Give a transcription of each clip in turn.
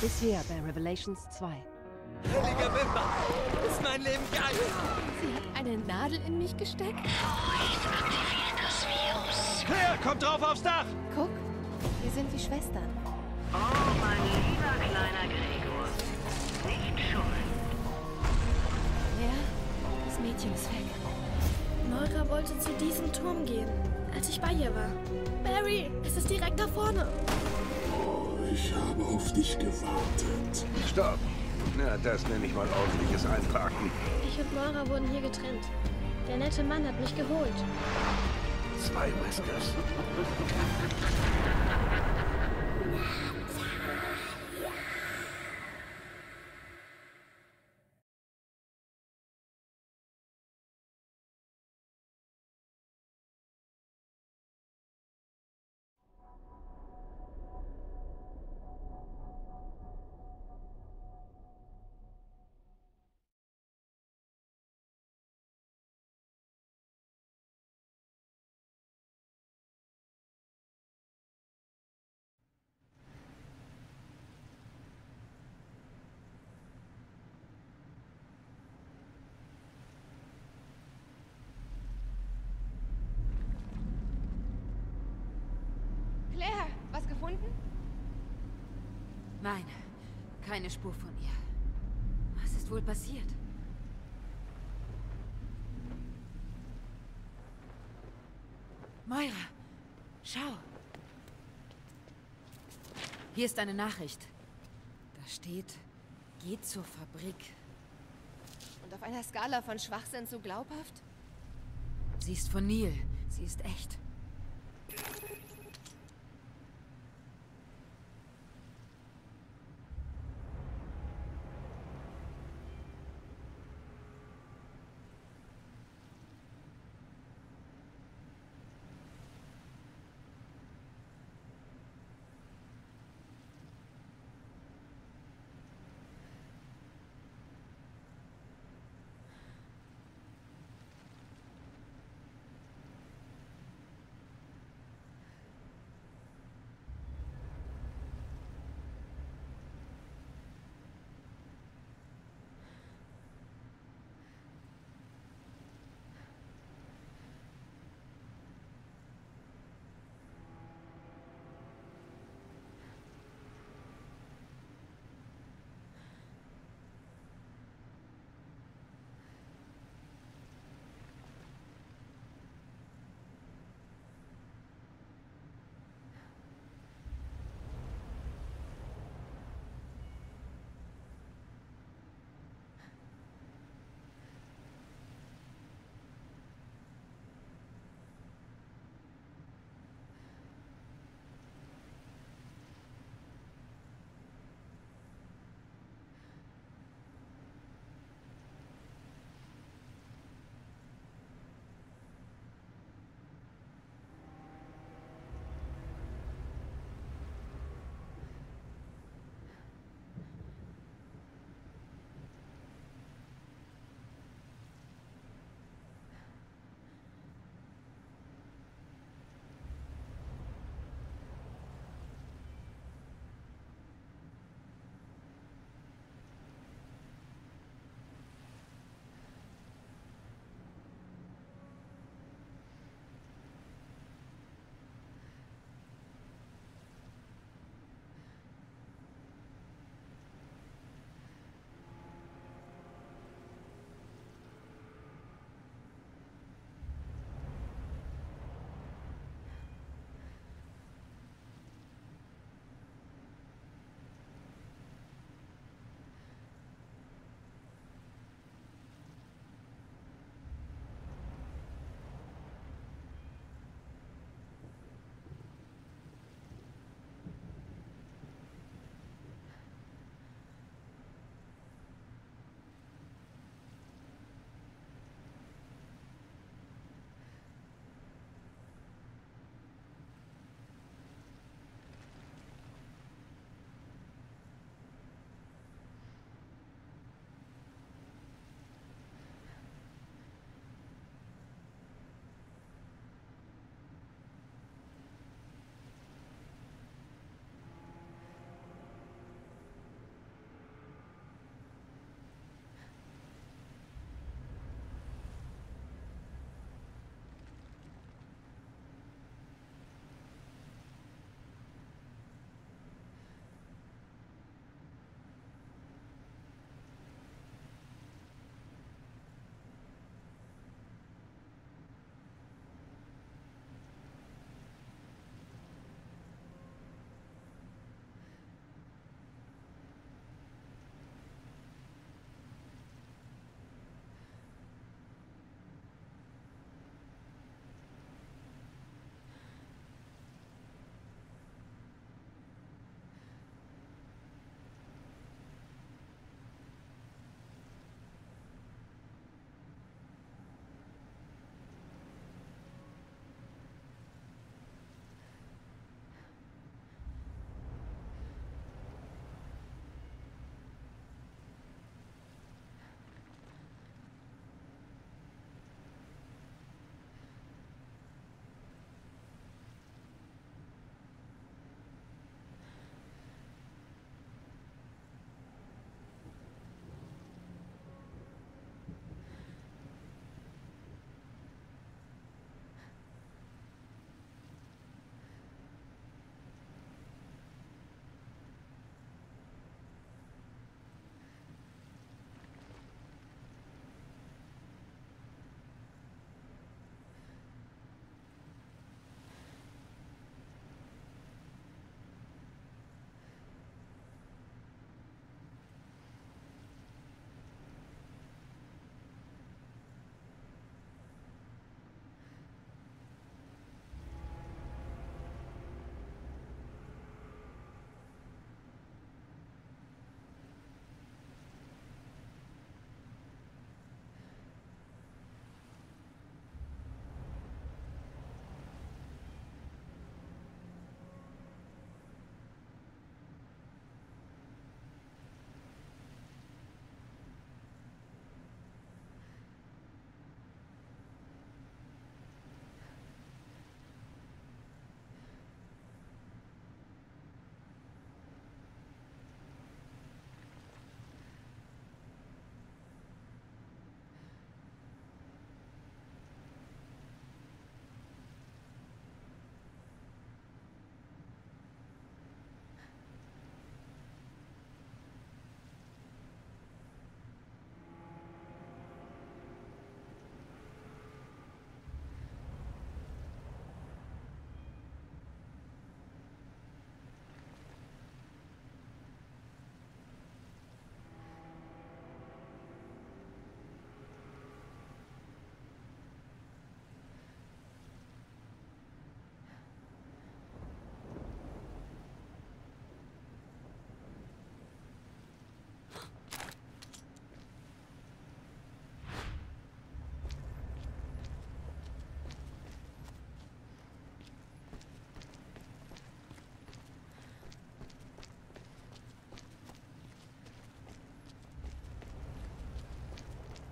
Bis hier bei Revelations 2. Heiliger Wimper, ist mein Leben geil. Sie hat eine Nadel in mich gesteckt. Claire, kommt drauf aufs Dach. Guck, wir sind wie Schwestern. Oh, mein lieber kleiner Gregor. Nicht schummeln. Ja, das Mädchen ist weg. Moira wollte zu diesem Turm gehen, als ich bei ihr war. Barry, es ist direkt da vorne. Ich habe auf dich gewartet. Stopp. Na, das nenne ich mal ordentliches Einparken. Ich und Moira wurden hier getrennt. Der nette Mann hat mich geholt. Zwei Whiskers. Gefunden? Nein, keine Spur von ihr. Was ist wohl passiert? Moira, schau. Hier ist eine Nachricht. Da steht, geht zur Fabrik. Und auf einer Skala von Schwachsinn zu glaubhaft? Sie ist von Neil. Sie ist echt.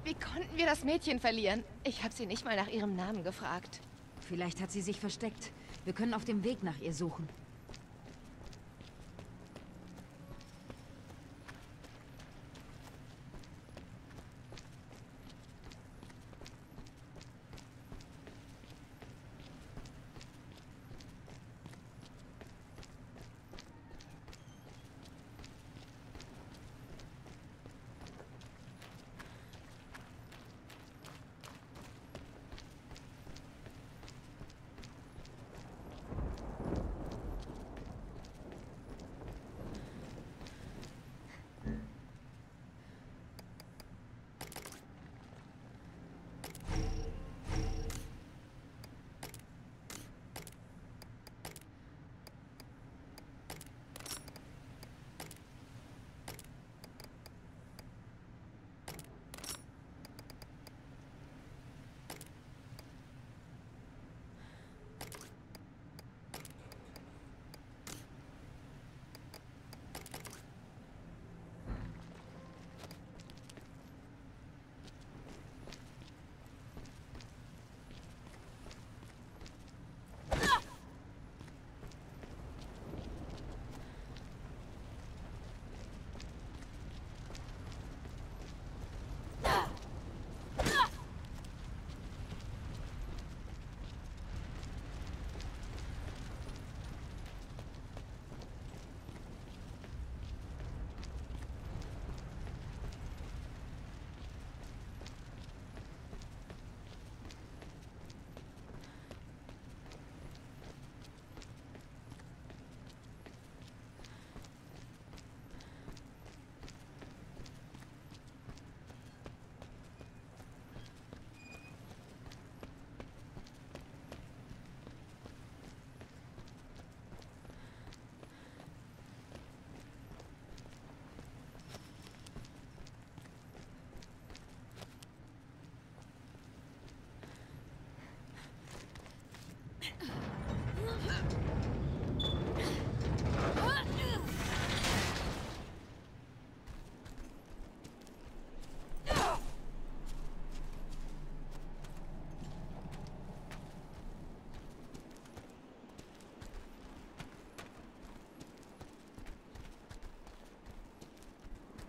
Wie konnten wir das Mädchen verlieren? Ich habe sie nicht mal nach ihrem Namen gefragt. Vielleicht hat sie sich versteckt. Wir können auf dem Weg nach ihr suchen.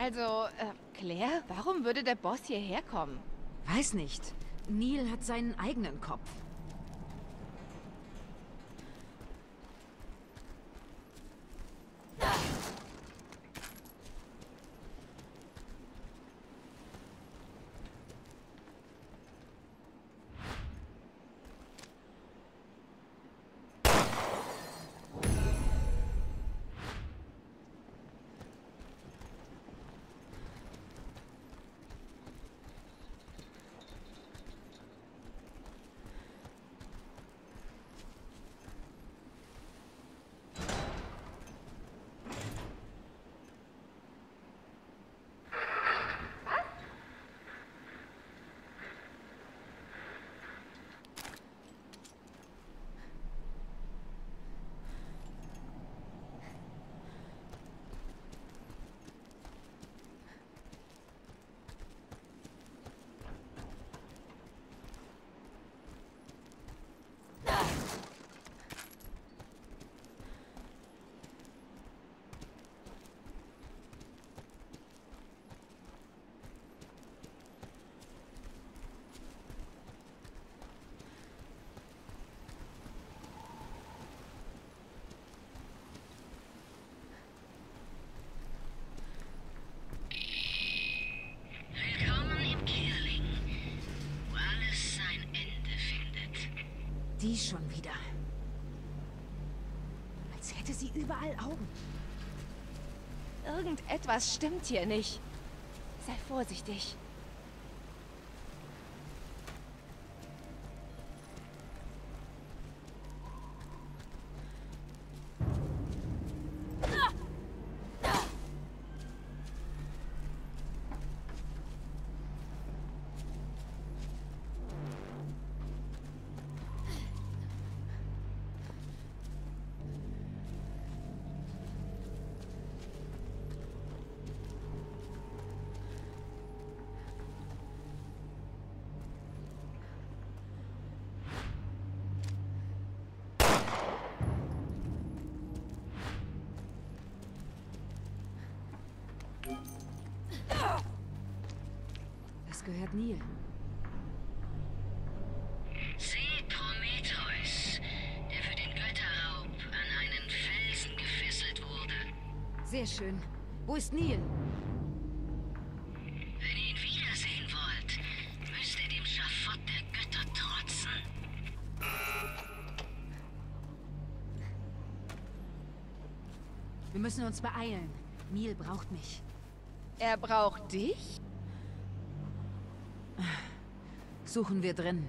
Also, äh, Claire, warum würde der Boss hierher kommen? Weiß nicht. Neil hat seinen eigenen Kopf. Die schon wieder. Als hätte sie überall Augen. Irgendetwas stimmt hier nicht. Sei vorsichtig. Gehört Neil. Sieh Prometheus, der für den Götterraub an einen Felsen gefesselt wurde. Sehr schön. Wo ist Neil? Wenn ihr ihn wiedersehen wollt, müsst ihr dem Schafott der Götter trotzen. Wir müssen uns beeilen. Neil braucht mich. Er braucht dich? Suchen wir drin.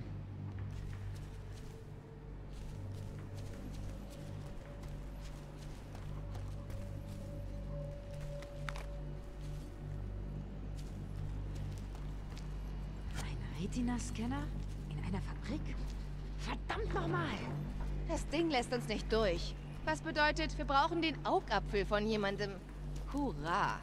Ein Retina-Scanner? In einer Fabrik? Verdammt nochmal! Das Ding lässt uns nicht durch. Was bedeutet, wir brauchen den Augapfel von jemandem. Hurra!